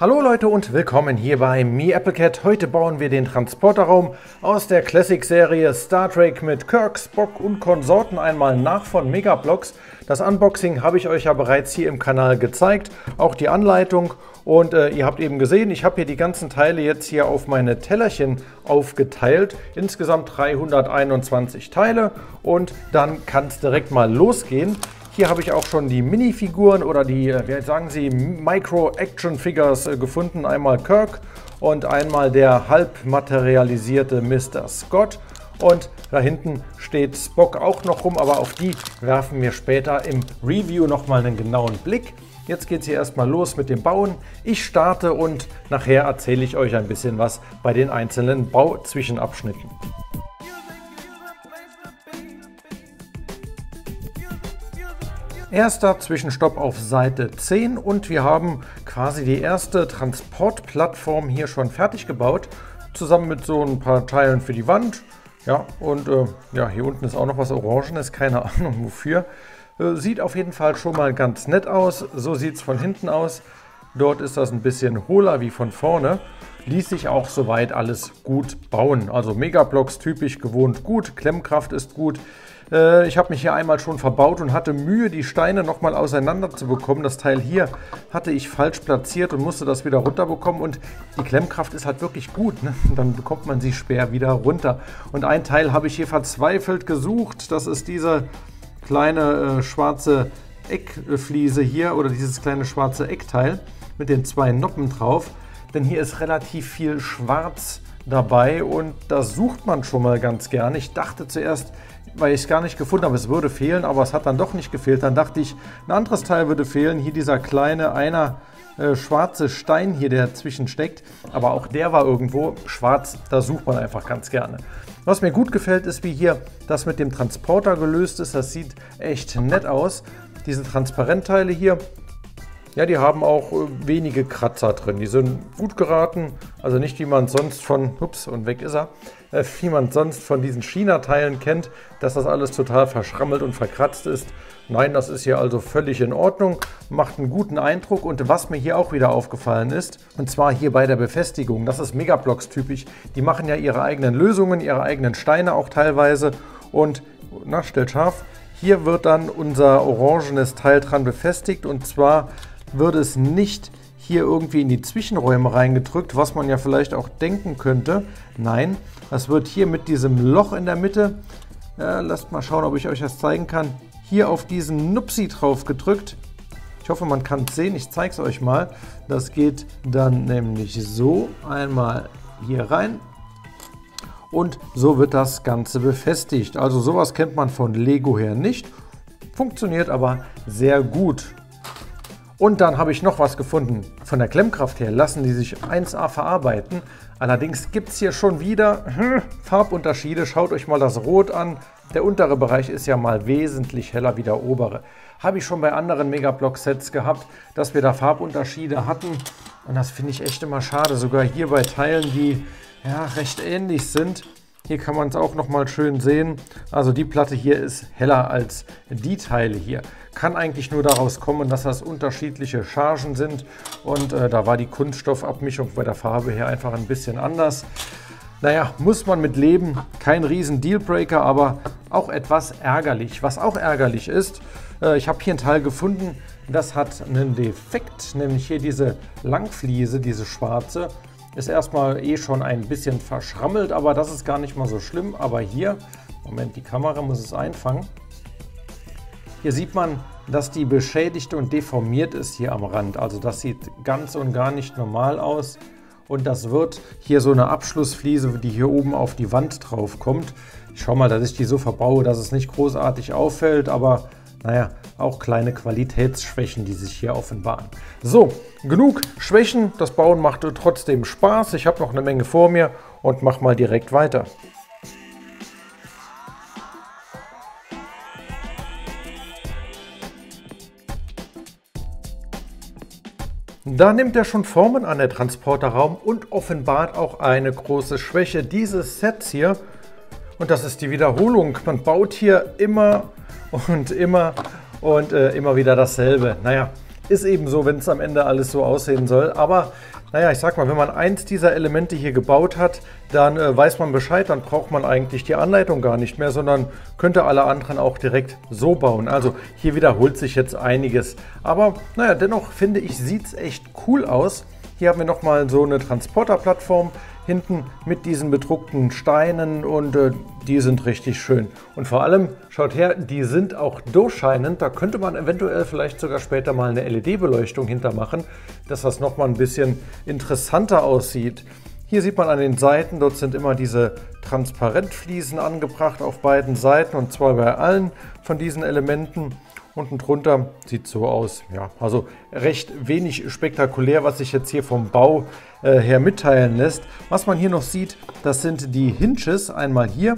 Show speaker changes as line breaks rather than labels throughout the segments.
Hallo Leute und willkommen hier bei MeAppleCat. Heute bauen wir den Transporterraum aus der Classic-Serie Star Trek mit Kirk, Spock und Konsorten einmal nach von Megablocks. Das Unboxing habe ich euch ja bereits hier im Kanal gezeigt, auch die Anleitung. Und äh, ihr habt eben gesehen, ich habe hier die ganzen Teile jetzt hier auf meine Tellerchen aufgeteilt. Insgesamt 321 Teile und dann kann es direkt mal losgehen. Hier habe ich auch schon die Minifiguren oder die, äh, wie sagen Sie, Micro-Action-Figures äh, gefunden. Einmal Kirk und einmal der halb materialisierte Mr. Scott. Und da hinten steht Spock auch noch rum, aber auf die werfen wir später im Review nochmal einen genauen Blick. Jetzt geht es hier erstmal los mit dem Bauen. Ich starte und nachher erzähle ich euch ein bisschen was bei den einzelnen Bauzwischenabschnitten. Erster Zwischenstopp auf Seite 10 und wir haben quasi die erste Transportplattform hier schon fertig gebaut, zusammen mit so ein paar Teilen für die Wand. Ja, und äh, ja, hier unten ist auch noch was Orangenes, keine Ahnung wofür. Äh, sieht auf jeden Fall schon mal ganz nett aus. So sieht es von hinten aus. Dort ist das ein bisschen hohler wie von vorne. Ließ sich auch soweit alles gut bauen. Also Megablocks typisch gewohnt gut, Klemmkraft ist gut. Äh, ich habe mich hier einmal schon verbaut und hatte Mühe, die Steine nochmal auseinander zu bekommen. Das Teil hier hatte ich falsch platziert und musste das wieder runterbekommen. Und die Klemmkraft ist halt wirklich gut. Ne? Dann bekommt man sie schwer wieder runter. Und ein Teil habe ich hier verzweifelt gesucht. Das ist diese kleine äh, schwarze Eckfliese hier oder dieses kleine schwarze Eckteil mit den zwei Noppen drauf. Denn hier ist relativ viel Schwarz dabei und das sucht man schon mal ganz gerne. Ich dachte zuerst, weil ich es gar nicht gefunden habe, es würde fehlen, aber es hat dann doch nicht gefehlt. Dann dachte ich, ein anderes Teil würde fehlen. Hier dieser kleine, einer äh, schwarze Stein hier, der dazwischen steckt. Aber auch der war irgendwo schwarz, da sucht man einfach ganz gerne. Was mir gut gefällt, ist, wie hier das mit dem Transporter gelöst ist. Das sieht echt nett aus. Diese Transparentteile hier, ja, die haben auch äh, wenige Kratzer drin. Die sind gut geraten, also nicht wie man sonst von, ups, und weg ist er, äh, wie man sonst von diesen China-Teilen kennt, dass das alles total verschrammelt und verkratzt ist. Nein, das ist hier also völlig in Ordnung, macht einen guten Eindruck. Und was mir hier auch wieder aufgefallen ist, und zwar hier bei der Befestigung, das ist Megablocks typisch, die machen ja ihre eigenen Lösungen, ihre eigenen Steine auch teilweise. Und, na, stellt scharf, hier wird dann unser orangenes Teil dran befestigt. Und zwar würde es nicht hier irgendwie in die Zwischenräume reingedrückt, was man ja vielleicht auch denken könnte. Nein, das wird hier mit diesem Loch in der Mitte, äh, lasst mal schauen, ob ich euch das zeigen kann, hier auf diesen Nupsi drauf gedrückt. Ich hoffe, man kann es sehen, ich zeige es euch mal. Das geht dann nämlich so einmal hier rein und so wird das Ganze befestigt. Also sowas kennt man von Lego her nicht, funktioniert aber sehr gut. Und dann habe ich noch was gefunden. Von der Klemmkraft her lassen die sich 1A verarbeiten. Allerdings gibt es hier schon wieder hm, Farbunterschiede. Schaut euch mal das Rot an. Der untere Bereich ist ja mal wesentlich heller wie der obere. Habe ich schon bei anderen Megablock-Sets gehabt, dass wir da Farbunterschiede hatten. Und das finde ich echt immer schade. Sogar hier bei Teilen, die ja, recht ähnlich sind. Hier kann man es auch noch mal schön sehen. Also die Platte hier ist heller als die Teile hier kann eigentlich nur daraus kommen, dass das unterschiedliche Chargen sind und äh, da war die Kunststoffabmischung bei der Farbe her einfach ein bisschen anders. Naja, muss man mit leben. Kein riesen Dealbreaker, aber auch etwas ärgerlich. Was auch ärgerlich ist, äh, ich habe hier ein Teil gefunden, das hat einen Defekt, nämlich hier diese Langfliese, diese schwarze, ist erstmal eh schon ein bisschen verschrammelt, aber das ist gar nicht mal so schlimm. Aber hier, Moment, die Kamera muss es einfangen. Hier sieht man, dass die beschädigt und deformiert ist hier am Rand. Also das sieht ganz und gar nicht normal aus. Und das wird hier so eine Abschlussfliese, die hier oben auf die Wand drauf kommt. Ich schaue mal, dass ich die so verbaue, dass es nicht großartig auffällt, aber naja, auch kleine Qualitätsschwächen, die sich hier offenbaren. So, genug Schwächen. Das Bauen macht trotzdem Spaß. Ich habe noch eine Menge vor mir und mache mal direkt weiter. Da nimmt er schon Formen an, der Transporterraum, und offenbart auch eine große Schwäche dieses Sets hier. Und das ist die Wiederholung. Man baut hier immer und immer und äh, immer wieder dasselbe. Naja, ist eben so, wenn es am Ende alles so aussehen soll. Aber naja, ich sag mal, wenn man eins dieser Elemente hier gebaut hat, dann äh, weiß man Bescheid, dann braucht man eigentlich die Anleitung gar nicht mehr, sondern könnte alle anderen auch direkt so bauen. Also hier wiederholt sich jetzt einiges. Aber naja, dennoch finde ich, sieht es echt cool aus. Hier haben wir nochmal so eine Transporterplattform hinten mit diesen bedruckten Steinen und äh, die sind richtig schön. Und vor allem, schaut her, die sind auch durchscheinend. Da könnte man eventuell vielleicht sogar später mal eine LED-Beleuchtung hintermachen, dass das nochmal ein bisschen interessanter aussieht. Hier sieht man an den Seiten, dort sind immer diese Transparentfliesen angebracht auf beiden Seiten und zwar bei allen von diesen Elementen. Unten drunter sieht so aus. Ja, also recht wenig spektakulär, was sich jetzt hier vom Bau äh, her mitteilen lässt. Was man hier noch sieht, das sind die Hinges. Einmal hier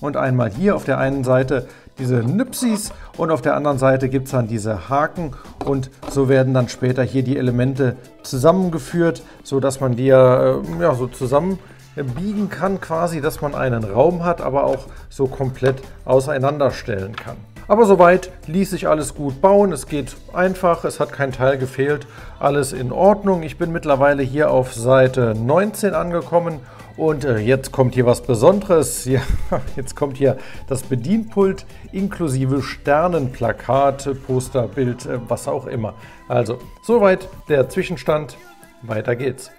und einmal hier auf der einen Seite diese Nipsis und auf der anderen Seite gibt es dann diese Haken und so werden dann später hier die Elemente zusammengeführt, sodass man die ja, äh, ja so zusammen biegen kann quasi, dass man einen Raum hat, aber auch so komplett auseinanderstellen kann. Aber soweit ließ sich alles gut bauen. Es geht einfach, es hat kein Teil gefehlt. Alles in Ordnung. Ich bin mittlerweile hier auf Seite 19 angekommen und äh, jetzt kommt hier was Besonderes. Ja, jetzt kommt hier das Bedienpult inklusive Sternenplakat, Posterbild, äh, was auch immer. Also, soweit der Zwischenstand. Weiter geht's.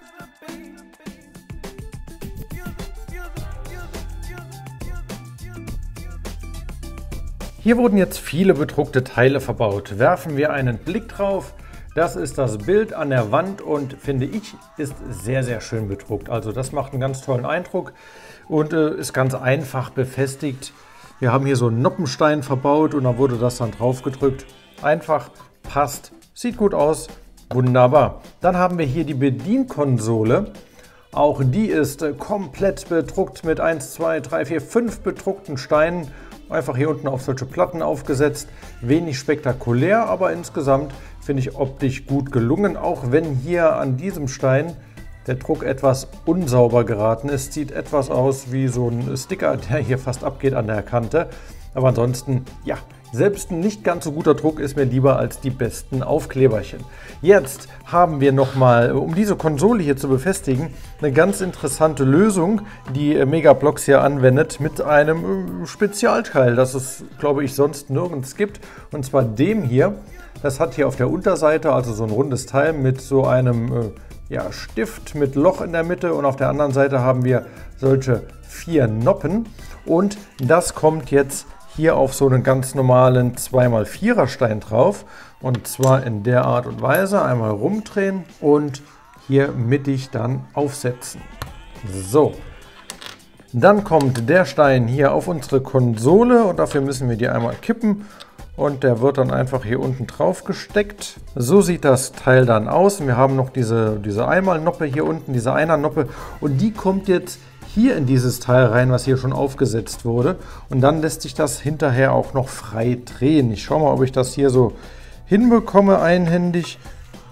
Hier wurden jetzt viele bedruckte Teile verbaut. Werfen wir einen Blick drauf. Das ist das Bild an der Wand und finde ich, ist sehr, sehr schön bedruckt. Also das macht einen ganz tollen Eindruck und äh, ist ganz einfach befestigt. Wir haben hier so einen Noppenstein verbaut und da wurde das dann drauf gedrückt. Einfach, passt, sieht gut aus, wunderbar. Dann haben wir hier die Bedienkonsole. Auch die ist äh, komplett bedruckt mit 1, 2, 3, 4, 5 bedruckten Steinen Einfach hier unten auf solche Platten aufgesetzt. Wenig spektakulär, aber insgesamt finde ich optisch gut gelungen. Auch wenn hier an diesem Stein der Druck etwas unsauber geraten ist. Sieht etwas aus wie so ein Sticker, der hier fast abgeht an der Kante. Aber ansonsten, ja, selbst ein nicht ganz so guter Druck ist mir lieber als die besten Aufkleberchen. Jetzt haben wir nochmal, um diese Konsole hier zu befestigen, eine ganz interessante Lösung, die Megablocks hier anwendet mit einem äh, Spezialteil, das es, glaube ich, sonst nirgends gibt. Und zwar dem hier. Das hat hier auf der Unterseite also so ein rundes Teil mit so einem äh, ja, Stift mit Loch in der Mitte und auf der anderen Seite haben wir solche vier Noppen und das kommt jetzt hier auf so einen ganz normalen 2x4er Stein drauf. Und zwar in der Art und Weise. Einmal rumdrehen und hier mittig dann aufsetzen. So. Dann kommt der Stein hier auf unsere Konsole und dafür müssen wir die einmal kippen und der wird dann einfach hier unten drauf gesteckt. So sieht das Teil dann aus. Wir haben noch diese, diese Einmalnoppe hier unten, diese Einer-Noppe und die kommt jetzt hier in dieses Teil rein, was hier schon aufgesetzt wurde. Und dann lässt sich das hinterher auch noch frei drehen. Ich schaue mal, ob ich das hier so hinbekomme einhändig.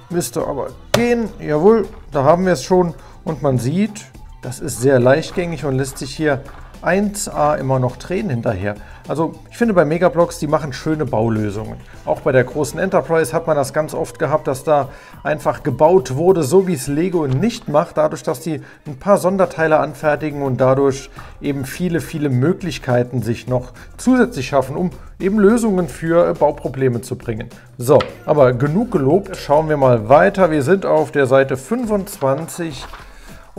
Müsste aber gehen. Jawohl, da haben wir es schon. Und man sieht, das ist sehr leichtgängig und lässt sich hier 1A immer noch drehen hinterher. Also ich finde bei Megablocks, die machen schöne Baulösungen. Auch bei der großen Enterprise hat man das ganz oft gehabt, dass da einfach gebaut wurde, so wie es Lego nicht macht, dadurch, dass die ein paar Sonderteile anfertigen und dadurch eben viele, viele Möglichkeiten sich noch zusätzlich schaffen, um eben Lösungen für Bauprobleme zu bringen. So, aber genug gelobt, schauen wir mal weiter. Wir sind auf der Seite 25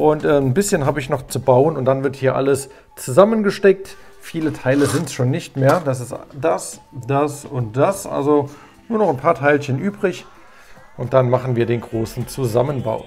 und äh, ein bisschen habe ich noch zu bauen und dann wird hier alles zusammengesteckt. Viele Teile sind es schon nicht mehr. Das ist das, das und das. Also nur noch ein paar Teilchen übrig. Und dann machen wir den großen Zusammenbau.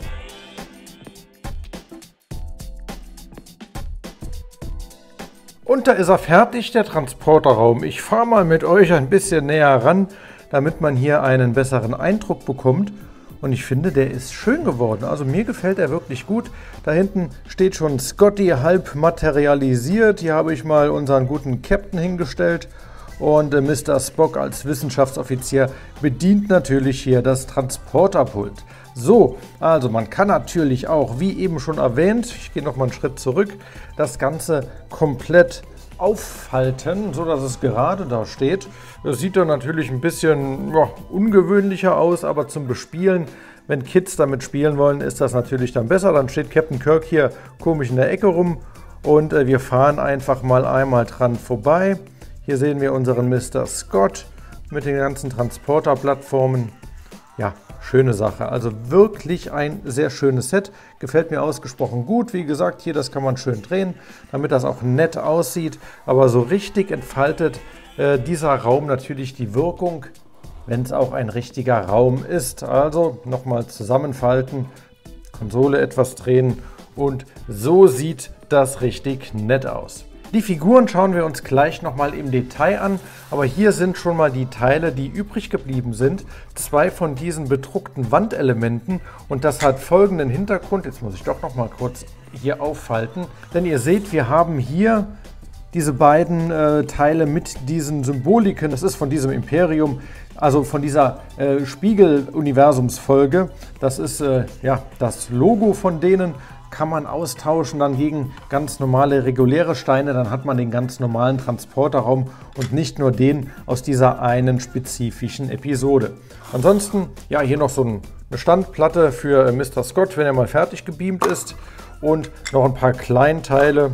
Und da ist er fertig, der Transporterraum. Ich fahre mal mit euch ein bisschen näher ran, damit man hier einen besseren Eindruck bekommt. Und ich finde, der ist schön geworden. Also mir gefällt er wirklich gut. Da hinten steht schon Scotty halb materialisiert. Hier habe ich mal unseren guten Captain hingestellt. Und äh, Mr. Spock als Wissenschaftsoffizier bedient natürlich hier das Transporterpult. So, also man kann natürlich auch, wie eben schon erwähnt, ich gehe noch mal einen Schritt zurück, das Ganze komplett auffalten, so dass es gerade da steht. Das sieht dann natürlich ein bisschen ja, ungewöhnlicher aus, aber zum Bespielen, wenn Kids damit spielen wollen, ist das natürlich dann besser. Dann steht Captain Kirk hier komisch in der Ecke rum und äh, wir fahren einfach mal einmal dran vorbei. Hier sehen wir unseren Mr. Scott mit den ganzen Transporter-Plattformen. Ja, schöne Sache. Also wirklich ein sehr schönes Set. Gefällt mir ausgesprochen gut. Wie gesagt, hier das kann man schön drehen, damit das auch nett aussieht. Aber so richtig entfaltet äh, dieser Raum natürlich die Wirkung, wenn es auch ein richtiger Raum ist. Also nochmal zusammenfalten, Konsole etwas drehen und so sieht das richtig nett aus. Die Figuren schauen wir uns gleich nochmal im Detail an, aber hier sind schon mal die Teile, die übrig geblieben sind. Zwei von diesen bedruckten Wandelementen und das hat folgenden Hintergrund. Jetzt muss ich doch nochmal kurz hier auffalten, denn ihr seht, wir haben hier diese beiden äh, Teile mit diesen Symboliken. Das ist von diesem Imperium, also von dieser äh, Spiegel-Universumsfolge. Das ist äh, ja das Logo von denen kann man austauschen dann gegen ganz normale reguläre Steine. Dann hat man den ganz normalen Transporterraum und nicht nur den aus dieser einen spezifischen Episode. Ansonsten, ja, hier noch so eine Standplatte für äh, Mr. Scott, wenn er mal fertig gebeamt ist. Und noch ein paar Kleinteile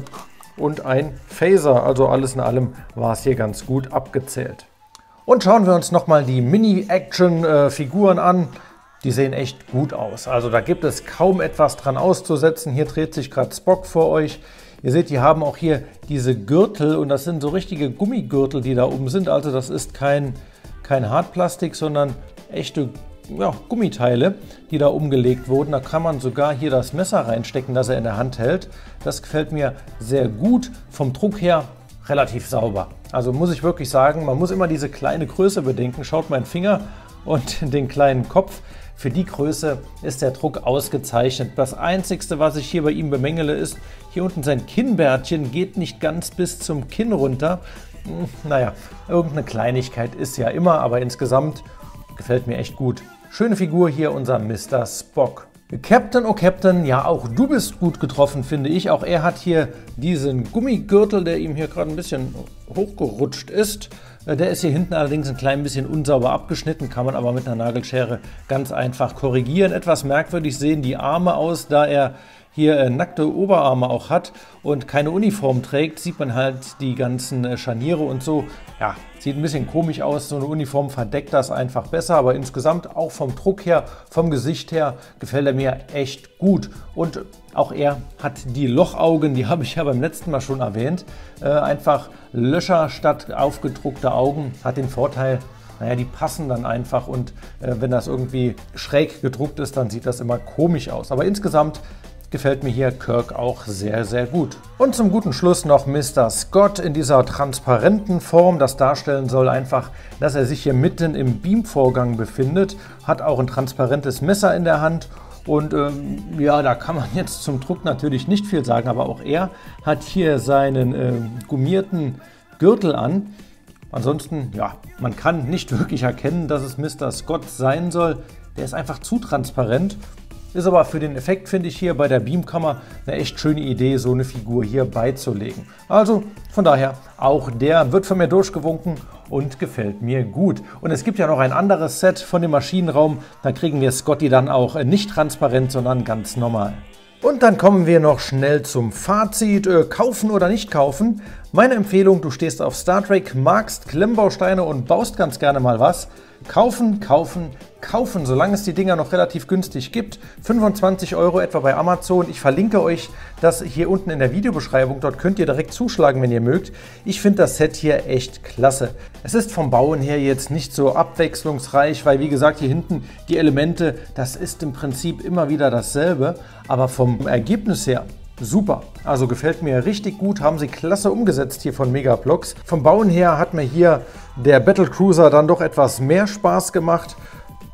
und ein Phaser. Also alles in allem war es hier ganz gut abgezählt. Und schauen wir uns nochmal die Mini-Action-Figuren äh, an. Die sehen echt gut aus. Also da gibt es kaum etwas dran auszusetzen. Hier dreht sich gerade Spock vor euch. Ihr seht, die haben auch hier diese Gürtel und das sind so richtige Gummigürtel, die da oben sind. Also das ist kein, kein Hartplastik, sondern echte ja, Gummiteile, die da umgelegt wurden. Da kann man sogar hier das Messer reinstecken, das er in der Hand hält. Das gefällt mir sehr gut. Vom Druck her relativ sauber. Also muss ich wirklich sagen, man muss immer diese kleine Größe bedenken. Schaut meinen Finger und den kleinen Kopf. Für die Größe ist der Druck ausgezeichnet. Das Einzige, was ich hier bei ihm bemängele, ist, hier unten sein Kinnbärtchen geht nicht ganz bis zum Kinn runter. Hm, naja, irgendeine Kleinigkeit ist ja immer, aber insgesamt gefällt mir echt gut. Schöne Figur hier, unser Mr. Spock. Captain, oh Captain, ja auch du bist gut getroffen, finde ich. Auch er hat hier diesen Gummigürtel, der ihm hier gerade ein bisschen hochgerutscht ist. Äh, der ist hier hinten allerdings ein klein bisschen unsauber abgeschnitten, kann man aber mit einer Nagelschere ganz einfach korrigieren. Etwas merkwürdig sehen die Arme aus, da er hier äh, nackte Oberarme auch hat und keine Uniform trägt, sieht man halt die ganzen äh, Scharniere und so. Ja, sieht ein bisschen komisch aus. So eine Uniform verdeckt das einfach besser, aber insgesamt auch vom Druck her, vom Gesicht her gefällt er mir echt gut. Und auch er hat die Lochaugen, die habe ich ja beim letzten Mal schon erwähnt. Äh, einfach Löcher statt aufgedruckte Augen hat den Vorteil, naja, die passen dann einfach und äh, wenn das irgendwie schräg gedruckt ist, dann sieht das immer komisch aus. Aber insgesamt gefällt mir hier Kirk auch sehr, sehr gut. Und zum guten Schluss noch Mr. Scott in dieser transparenten Form. Das darstellen soll einfach, dass er sich hier mitten im Beamvorgang befindet, hat auch ein transparentes Messer in der Hand und ähm, ja, da kann man jetzt zum Druck natürlich nicht viel sagen, aber auch er hat hier seinen äh, gummierten Gürtel an. Ansonsten, ja, man kann nicht wirklich erkennen, dass es Mr. Scott sein soll. Der ist einfach zu transparent ist aber für den Effekt, finde ich, hier bei der Beamkammer eine echt schöne Idee, so eine Figur hier beizulegen. Also von daher, auch der wird von mir durchgewunken und gefällt mir gut. Und es gibt ja noch ein anderes Set von dem Maschinenraum, da kriegen wir Scotty dann auch nicht transparent, sondern ganz normal. Und dann kommen wir noch schnell zum Fazit. Äh, kaufen oder nicht kaufen? Meine Empfehlung, du stehst auf Star Trek, magst Klemmbausteine und baust ganz gerne mal was. Kaufen, kaufen, kaufen, solange es die Dinger noch relativ günstig gibt. 25 Euro etwa bei Amazon. Ich verlinke euch das hier unten in der Videobeschreibung. Dort könnt ihr direkt zuschlagen, wenn ihr mögt. Ich finde das Set hier echt klasse. Es ist vom Bauen her jetzt nicht so abwechslungsreich, weil wie gesagt hier hinten die Elemente, das ist im Prinzip immer wieder dasselbe. Aber vom Ergebnis her super. Also gefällt mir richtig gut, haben sie klasse umgesetzt hier von Megablocks. Vom Bauen her hat mir hier der Battle Cruiser dann doch etwas mehr Spaß gemacht.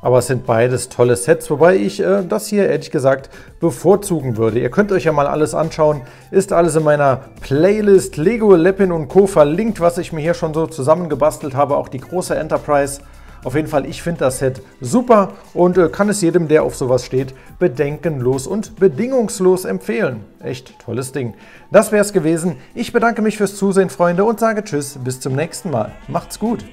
Aber es sind beides tolle Sets, wobei ich äh, das hier ehrlich gesagt bevorzugen würde. Ihr könnt euch ja mal alles anschauen. Ist alles in meiner Playlist Lego, Lepin und Co. verlinkt, was ich mir hier schon so zusammengebastelt habe. Auch die große Enterprise. Auf jeden Fall, ich finde das Set super und äh, kann es jedem, der auf sowas steht, bedenkenlos und bedingungslos empfehlen. Echt tolles Ding. Das wäre es gewesen. Ich bedanke mich fürs Zusehen, Freunde, und sage Tschüss, bis zum nächsten Mal. Macht's gut.